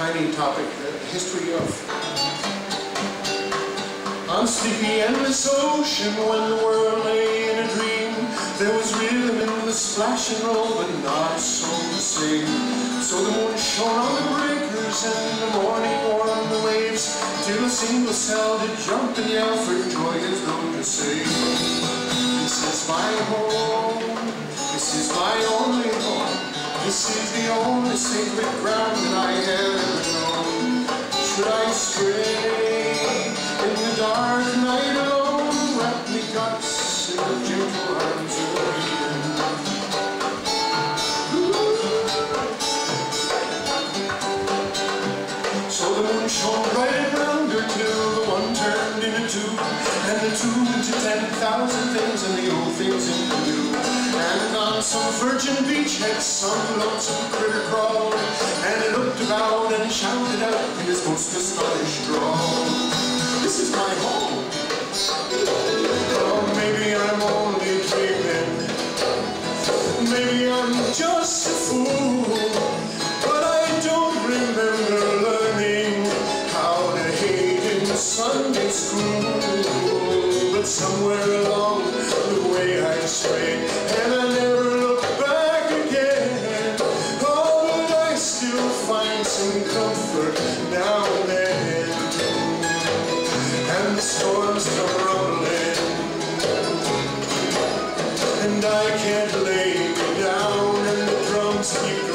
tiny topic, the history of on sleepy endless ocean when the world lay in a dream. There was rhythm in the splash and roll but not so the same so the moon shone on the breakers and the morning warmed the waves. Till a single cell did jump and yell for joy as though to say this is my home this is my only home this is the only sacred ground that I ever known. Should I stray in the dark night alone, wrap me guts in the gentle arms of the So the moon shone bright around her till the one turned into two, and the two into ten thousand things, and the old things some virgin beach had some lonesome critter crawled, and he looked about and shouted out in his most astonished find some comfort now and then. And the storms come rumbling, and I can't lay me down, and the drums keep